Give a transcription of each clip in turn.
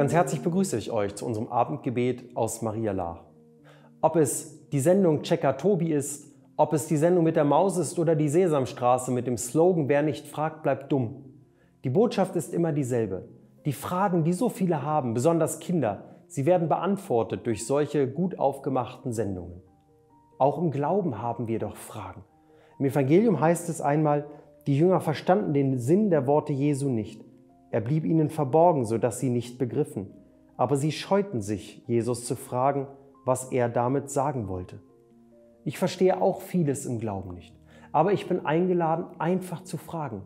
Ganz herzlich begrüße ich euch zu unserem Abendgebet aus Maria Laach. Ob es die Sendung Checker Tobi ist, ob es die Sendung mit der Maus ist oder die Sesamstraße mit dem Slogan Wer nicht fragt, bleibt dumm. Die Botschaft ist immer dieselbe. Die Fragen, die so viele haben, besonders Kinder, sie werden beantwortet durch solche gut aufgemachten Sendungen. Auch im Glauben haben wir doch Fragen. Im Evangelium heißt es einmal, die Jünger verstanden den Sinn der Worte Jesu nicht. Er blieb ihnen verborgen, sodass sie nicht begriffen. Aber sie scheuten sich, Jesus zu fragen, was er damit sagen wollte. Ich verstehe auch vieles im Glauben nicht, aber ich bin eingeladen, einfach zu fragen.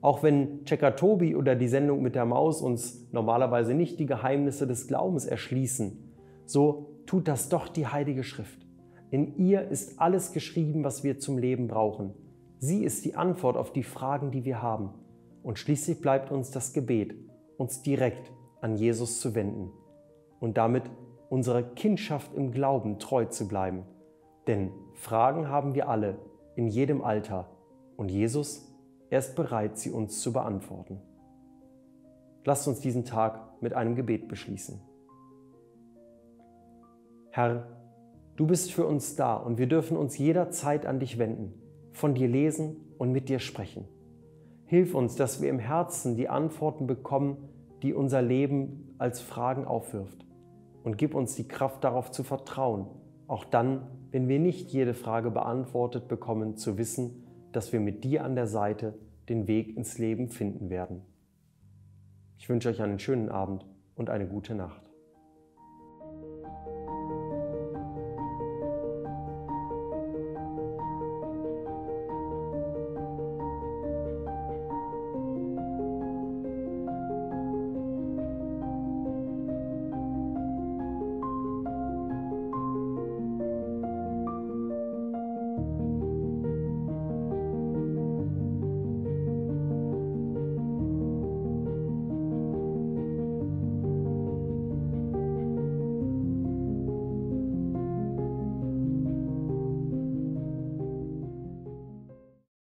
Auch wenn Checker Tobi oder die Sendung mit der Maus uns normalerweise nicht die Geheimnisse des Glaubens erschließen, so tut das doch die Heilige Schrift. In ihr ist alles geschrieben, was wir zum Leben brauchen. Sie ist die Antwort auf die Fragen, die wir haben. Und schließlich bleibt uns das Gebet, uns direkt an Jesus zu wenden und damit unserer Kindschaft im Glauben treu zu bleiben. Denn Fragen haben wir alle in jedem Alter und Jesus, er ist bereit, sie uns zu beantworten. Lasst uns diesen Tag mit einem Gebet beschließen. Herr, du bist für uns da und wir dürfen uns jederzeit an dich wenden, von dir lesen und mit dir sprechen. Hilf uns, dass wir im Herzen die Antworten bekommen, die unser Leben als Fragen aufwirft. Und gib uns die Kraft darauf zu vertrauen, auch dann, wenn wir nicht jede Frage beantwortet bekommen, zu wissen, dass wir mit dir an der Seite den Weg ins Leben finden werden. Ich wünsche euch einen schönen Abend und eine gute Nacht.